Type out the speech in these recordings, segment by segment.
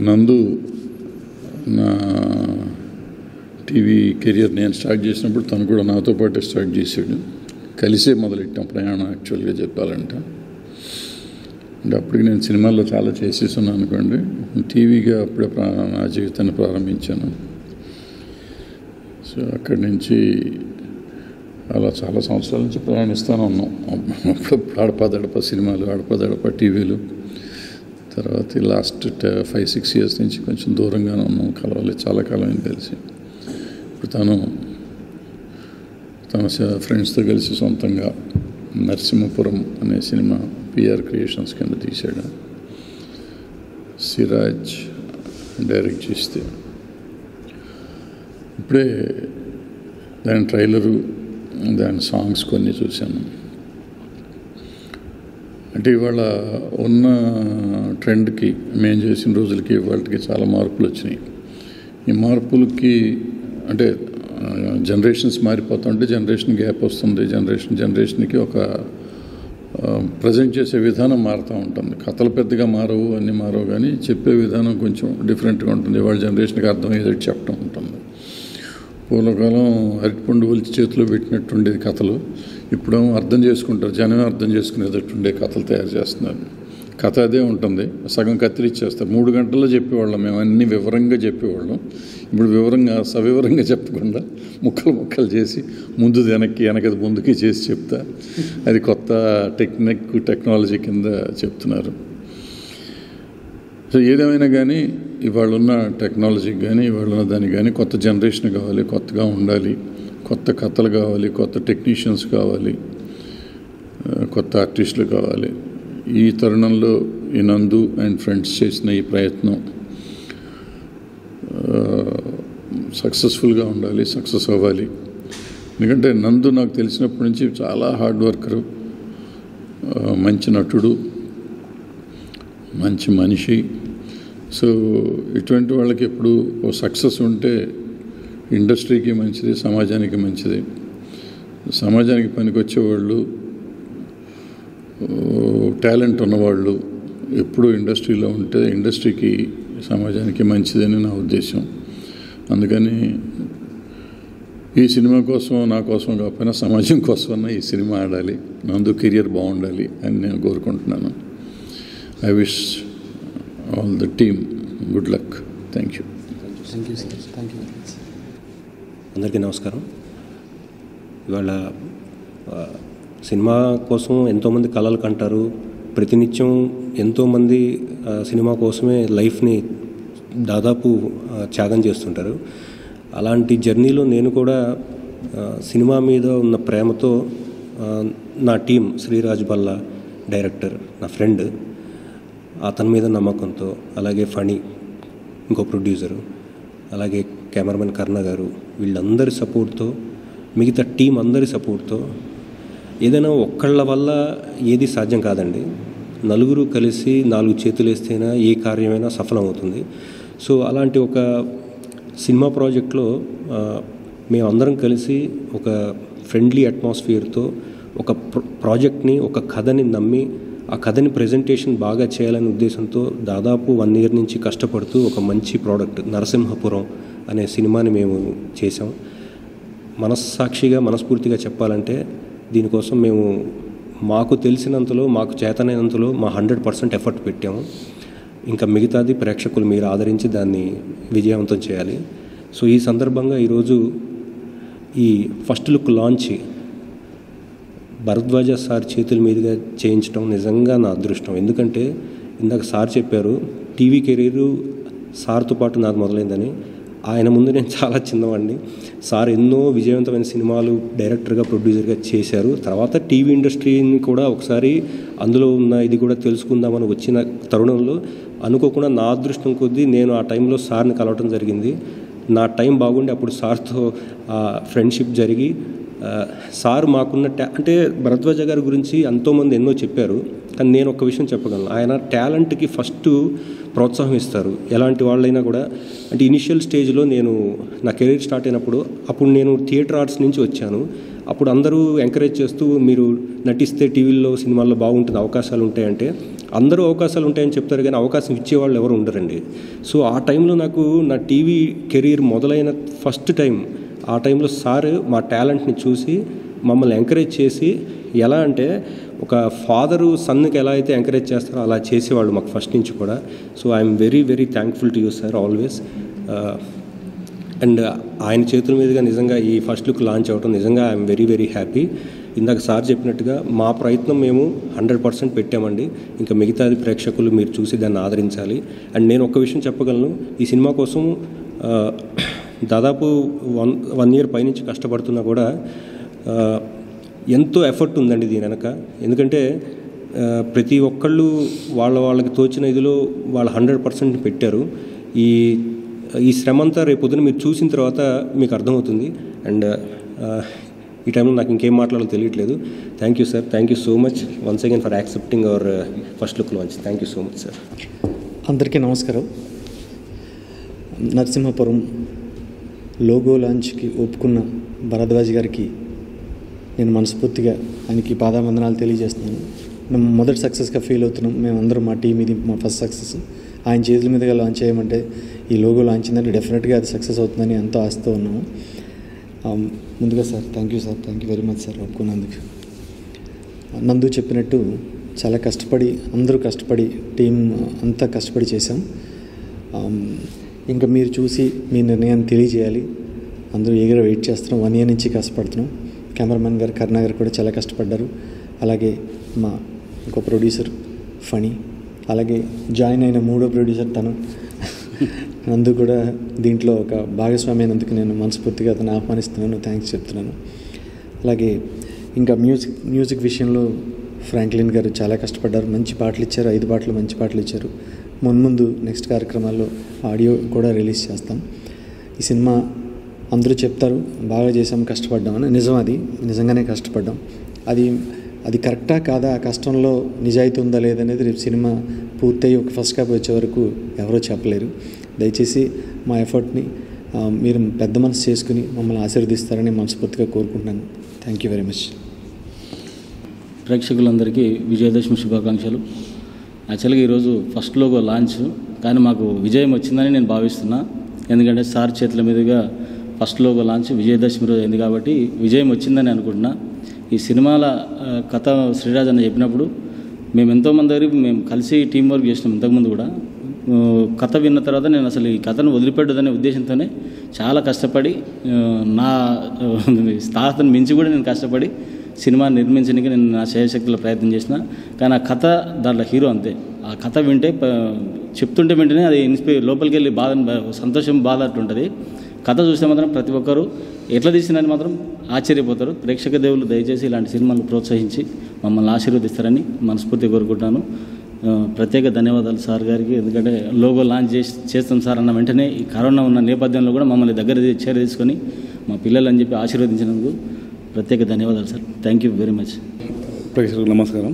నందు నా TV career నేను స్టార్ట్ చేసినప్పుడు తను కూడా నాతో పాటే స్టార్ట్ చేసాడు కలిసే మొదలెట్టాం ప్రయాణం యాక్చువల్గా చెప్పాలంటే. అంటే అప్పటికి నేను సినిమాల్లో చాలా చేసేస్తున్నాను అనుకోండి. టీవీగా అప్పుడే ప్రా- నా జీవితాన్ని ప్రారంభించాను. సో అక్కడి నుంచి అలా చాలా సంవత్సరాల నుంచి ప్రయాణిస్తూనే ఉన్నాం. అప్పుడప్పుడు అడపదడప సినిమాలు అడపదడప టీవీలు. తర్వాత ఈ లాస్ట్ ఫైవ్ సిక్స్ ఇయర్స్ నుంచి కొంచెం దూరంగానే ఉన్నాం కలవాలి చాలా కాలం కలిసి. ఇప్పుడు తను తన ఫ్రెండ్స్తో కలిసి సొంతంగా నరసింహపురం అనే సినిమా పిఆర్ క్రియేషన్స్ కింద తీశాడు. సిరాజ్ డైరెక్ట్ చేస్తే. ఇప్పుడే దాని ట్రైలరు దాని సాంగ్స్ కొన్ని చూశాను. అంటే ఇవాళ ఉన్న ట్రెండ్కి మేము చేసిన రోజులకి ఇవాళకి చాలా మార్పులు వచ్చినాయి. ఈ మార్పులకి అంటే జనరేషన్స్ మారిపోతుంటే జనరేషన్ గ్యాప్ వస్తుంది. జనరేషన్ జనరేషన్కి ఒక ప్రజెంట్ చేసే విధానం మారుతూ ఉంటుంది. కథలు పెద్దగా మారవు అన్నీ మారవు కానీ చెప్పే విధానం కొంచెం డిఫరెంట్గా ఉంటుంది. వాళ్ళ జనరేషన్కి అర్థమయ్యేది చెప్పడం ఉంటుంది పూర్వకాలం అరటిపండు ఒలిచి చేతిలో పెట్టినట్టుండేది కథలు. ఇప్పుడు అర్థం చేసుకుంటారు జనమే అర్థం చేసుకునేటట్టు ఉండే కథలు తయారు చేస్తున్నారు. కథ అదే ఉంటుంది సగం కత్తిరిచ్చేస్తారు మూడు గంటల్లో చెప్పేవాళ్ళం మేము అన్ని వివరంగా చెప్పేవాళ్ళం. ఇప్పుడు వివరంగా సవివరంగా చెప్పకుండా ముక్కలు ముక్కలు చేసి ముందు వెనక్కి వెనకది ముందుకి చేసి చెప్తా. అది కొత్త టెక్నిక్ టెక్నాలజీ కింద చెప్తున్నారు. సో ఏదేమైనా కానీ ఇవాళ ఉన్న టెక్నాలజీకి కానీ ఇవాళ ఉన్న దానికి కానీ కొత్త జనరేషన్ కావాలి కొత్తగా ఉండాలి. కొత్త కథలు కావాలి కొత్త టెక్నీషియన్స్ కావాలి కొత్త ఆర్టిస్టులు కావాలి. ఈ తరుణంలో ఈ నందు అండ్ ఫ్రెండ్స్ చేసిన ఈ ప్రయత్నం సక్సెస్ఫుల్గా ఉండాలి సక్సెస్ అవ్వాలి. ఎందుకంటే నందు నాకు తెలిసినప్పటి నుంచి చాలా హార్డ్ వర్కరు మంచి నటుడు మంచి మనిషి. సో ఇటువంటి వాళ్ళకి ఎప్పుడు ఓ సక్సెస్ ఉంటే ఇండస్ట్రీకి మంచిది సమాజానికి మంచిది. సమాజానికి పనికొచ్చేవాళ్ళు టాలెంట్ ఉన్నవాళ్ళు ఎప్పుడూ ఇండస్ట్రీలో ఉంటే ఇండస్ట్రీకి సమాజానికి మంచిదని నా ఉద్దేశం. అందుకని ఈ సినిమా కోసం నా కోసం కాకపోయినా సమాజం కోసం ఈ సినిమా ఆడాలి. నందు కెరియర్ బాగుండాలి అని నేను కోరుకుంటున్నాను. I wish all the team good luck. Thank you. Thank you sir thank you అందరికీ నమస్కారం. ఇవాళ సినిమా కోసం ఎంతోమంది కళలు కంటారు. ప్రతినిత్యం ఎంతోమంది సినిమా కోసమే లైఫ్ని దాదాపు త్యాగం చేస్తుంటారు. అలాంటి జర్నీలో నేను కూడా సినిమా మీద ఉన్న ప్రేమతో నా టీం శ్రీరాజ్ బల్లా డైరెక్టర్ నా ఫ్రెండ్ అతని మీద నమ్మకంతో అలాగే ఫణి ఇంకో ప్రొడ్యూసరు అలాగే కెమెరామెన్ కర్ణ గారు వీళ్ళందరి సపోర్ట్తో మిగతా టీం అందరి సపోర్ట్తో ఏదైనా ఒక్కళ్ళ వల్ల ఏది సాధ్యం కాదండి. నలుగురు కలిసి నాలుగు చేతులు వేస్తేనే ఏ కార్యమైనా సఫలమవుతుంది. సో అలాంటి ఒక సినిమా ప్రాజెక్ట్లో మేము మేమందరం కలిసి ఒక ఫ్రెండ్లీ అట్మాస్ఫియర్తో ఒక ప్రాజెక్ట్ని ఒక కథని నమ్మి ఆ కథని ప్రజెంటేషన్ బాగా చేయాలనే ఉద్దేశంతో దాదాపు వన్ ఇయర్ నుంచి కష్టపడుతూ ఒక మంచి ప్రోడక్ట్ నరసింహపురం అనే సినిమాని మేము చేసాం మనస్సాక్షిగా మనస్ఫూర్తిగా చెప్పాలంటే దీనికోసం మేము మాకు తెలిసినంతలో మాకు చేతనైనంతలో మా హండ్రెడ్ పర్సెంట్ ఎఫర్ట్ పెట్టాము ఇంకా మిగతాది ప్రేక్షకులు మీరు ఆదరించి దాన్ని విజయవంతం చేయాలి. సో ఈ సందర్భంగా ఈరోజు ఈ first look launch Bharadwaj sir చేతుల మీదుగా చేయించడం నిజంగా నా అదృష్టం. ఎందుకంటే ఇందాక సార్ చెప్పారు టీవీ కెరీరు సార్తో పాటు నాకు మొదలైందని. ఆయన ముందు నేను చాలా చిన్నవాడిని. సార్ ఎన్నో విజయవంతమైన సినిమాలు డైరెక్టర్గా ప్రొడ్యూసర్గా చేశారు. తర్వాత టీవీ ఇండస్ట్రీని కూడా ఒకసారి అందులో ఉన్న ఇది కూడా తెలుసుకుందామని వచ్చిన తరుణంలో అనుకోకుండా నా అదృష్టం కొద్దీ నేను ఆ టైంలో సార్ని కలవటం జరిగింది. నా టైం బాగుండి అప్పుడు సార్తో ఫ్రెండ్షిప్ జరిగి సార్ మాకున్న అంటే భరద్వాజ గారి గురించి ఎంతోమంది ఎన్నో చెప్పారు. కానీ నేను ఒక విషయం చెప్పగలను. ఆయన టాలెంట్కి ఫస్ట్ ప్రోత్సాహం ఇస్తారు. ఎలాంటి వాళ్ళైనా కూడా అంటే ఇనిషియల్ స్టేజ్లో నేను నా కెరీర్ స్టార్ట్ అయినప్పుడు అప్పుడు నేను థియేటర్ ఆర్ట్స్ నుంచి వచ్చాను. అప్పుడు అందరూ ఎంకరేజ్ చేస్తూ మీరు నటిస్తే టీవీల్లో సినిమాల్లో బాగుంటుంది అవకాశాలు ఉంటాయంటే అందరూ అవకాశాలు ఉంటాయని చెప్తారు కానీ అవకాశం ఇచ్చేవాళ్ళు ఎవరు ఉండరండి. సో ఆ టైంలో నాకు నా టీవీ కెరీర్ మొదలైన ఫస్ట్ టైం ఆ టైంలో సార్ మా టాలెంట్ని చూసి మమ్మల్ని ఎంకరేజ్ చేసి ఎలా అంటే ఒక ఫాదరు సన్కి ఎలా అయితే ఎంకరేజ్ చేస్తారో అలా చేసేవాళ్ళు మాకు ఫస్ట్ నుంచి కూడా. So I'm very very thankful to you sir always. And ఆయన చేతుల మీదుగా నిజంగా ఈ ఫస్ట్ లుక్ లాంచ్ అవ్వటం నిజంగా ఐఎమ్ వెరీ వెరీ హ్యాపీ. ఇందాక సార్ చెప్పినట్టుగా మా ప్రయత్నం మేము హండ్రెడ్ పర్సెంట్ పెట్టామండి. ఇంకా మిగతాది ప్రేక్షకులు మీరు చూసి దాన్ని ఆదరించాలి. అండ్ నేను ఒక విషయం చెప్పగలను. ఈ సినిమా కోసం దాదాపు వన్ వన్ ఇయర్ పైనుంచి కష్టపడుతున్నా కూడా ఎంతో ఎఫర్ట్ ఉందండి దీని వెనక. ఎందుకంటే ప్రతి ఒక్కళ్ళు వాళ్ళ వాళ్ళకి తోచిన ఇదిలో వాళ్ళు హండ్రెడ్ పర్సెంట్ పెట్టారు. ఈ ఈ శ్రమ అంతా రేపు పొద్దున మీరు చూసిన తర్వాత మీకు అర్థమవుతుంది. అండ్ ఈ టైంలో నాకు ఇంకేం మాట్లాడాలో తెలియట్లేదు. Thank you sir thank you so much once again for accepting our first look launch thank you so much sir అందరికీ నమస్కారం. నరసింహపురం లోగో లాంచ్కి ఒప్పుకున్న భరద్వాజ్ గారికి నేను మనస్ఫూర్తిగా ఆయనకి పాదావందనాలు తెలియజేస్తున్నాను. మేము మొదటి సక్సెస్గా ఫీల్ అవుతున్నాం. మేము అందరం మా టీం ఇది మా ఫస్ట్ సక్సెస్ ఆయన చేతుల మీదుగా లాంచ్ చేయమంటే ఈ లోగో లాంచ్ అయిందంటే డెఫినెట్గా అది సక్సెస్ అవుతుందని ఎంతో ఆశతో ఉన్నాము. Um, ముందుగా sir thank you sir thank you very much sir ఒప్పుకున్నందుకు. Nandu చెప్పినట్టు చాలా కష్టపడి అందరూ కష్టపడి టీం అంతా కష్టపడి చేశాం. Um, ఇంకా మీరు చూసి మీ నిర్ణయాన్ని తెలియజేయాలి. అందరూ ఎగర వెయిట్ చేస్తున్నాం. వన్ ఇయర్ నుంచి కష్టపడుతున్నాం. కెమెరామెన్ గారు కరుణాగర్ కూడా చాలా కష్టపడ్డారు. అలాగే మా ఇంకో ప్రొడ్యూసర్ ఫణి అలాగే జాయిన్ అయిన మూడో ప్రొడ్యూసర్ తను. నందు కూడా దీంట్లో ఒక భాగస్వామి అయినందుకు నేను మనస్ఫూర్తిగా అతను ఆహ్వానిస్తున్నాను థ్యాంక్స్ చెప్తున్నాను. అలాగే ఇంకా మ్యూజిక్ మ్యూజిక్ విషయంలో ఫ్రాంక్లిన్ గారు చాలా కష్టపడ్డారు. మంచి పాటలు ఇచ్చారు ఐదు పాటలు మంచి పాటలు ఇచ్చారు. మున్ముందు నెక్స్ట్ కార్యక్రమాల్లో ఆడియో కూడా రిలీజ్ చేస్తాం. ఈ సినిమా అందరూ చెప్తారు బాగా చేసాం కష్టపడ్డామని నిజం అది. నిజంగానే కష్టపడ్డాం. అది అది కరెక్టా కాదా? ఆ కష్టంలో నిజాయితీ ఉందా లేదనేది రేపు సినిమా పూర్తయి ఒక ఫస్ట్ కాపీ వచ్చే వరకు ఎవరో చెప్పలేరు. దయచేసి మా ఎఫర్ట్ని మీరు పెద్ద మనసు చేసుకుని మమ్మల్ని ఆశీర్వదిస్తారని మనస్ఫూర్తిగా కోరుకుంటున్నాను. Thank you very much. ప్రేక్షకులందరికీ విజయదశమి శుభాకాంక్షలు. యాక్చువల్గా ఈరోజు ఫస్ట్ లోగో లాంచ్ కానీ మాకు విజయం వచ్చిందని నేను భావిస్తున్నా. ఎందుకంటే సార్ చేతుల మీదుగా ఫస్ట్ లోగో లాంచ్ విజయదశమి రోజు అయింది కాబట్టి విజయం వచ్చిందని అనుకుంటున్నా. ఈ సినిమాల కథ శ్రీరాజ్ అన్న చెప్పినప్పుడు మేము ఎంతోమంది దగ్గర మేము కలిసి టీం వర్క్ చేసినాం ఇంతకుముందు కూడా. కథ విన్న తర్వాత నేను అసలు ఈ కథను వదిలిపెట్టదనే ఉద్దేశంతోనే చాలా కష్టపడి నా స్థాతను మించి కూడా నేను కష్టపడి సినిమా నిర్మించడానికి నేను నా శయశక్తుల ప్రయత్నం చేసిన. కానీ ఆ కథ దాంట్లో హీరో అంతే. ఆ కథ వింటే చెప్తుంటే వెంటనే అది ఇన్స్పై లోపలికి వెళ్ళి బాధ సంతోషం బాధ ఉంటుంది కథ చూస్తే మాత్రం ప్రతి ఒక్కరు ఎట్లా తీసినని మాత్రం ఆశ్చర్యపోతారు. ప్రేక్షక దేవులు దయచేసి ఇలాంటి సినిమాలను ప్రోత్సహించి మమ్మల్ని ఆశీర్వదిస్తారని మనస్ఫూర్తిగా కోరుకుంటాను. ప్రత్యేక ధన్యవాదాలు సార్ గారికి. ఎందుకంటే లోగో లాంచ్ చేసి చేస్తాం సార్ అన్న వెంటనే ఈ కరోనా ఉన్న నేపథ్యంలో కూడా మమ్మల్ని దగ్గర చేర తీసుకొని మా పిల్లలు అని చెప్పి ఆశీర్వదించినందుకు ప్రత్యేక ధన్యవాదాలు sir. Thank you very much ప్రేక్షకులకు నమస్కారం.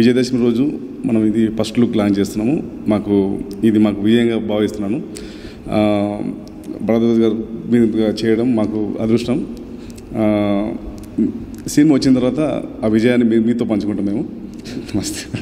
విజయదశమి రోజు మనం ఇది ఫస్ట్ లుక్ లాంచ్ చేస్తున్నాము. మాకు ఇది మాకు విజయంగా భావిస్తున్నాను. బ్రదర్స్ గారు మీదుగా చేయడం మాకు అదృష్టం. సినిమా వచ్చిన తర్వాత ఆ విజయాన్ని మీ- మీతో పంచుకుంటాం మేము. నమస్తే.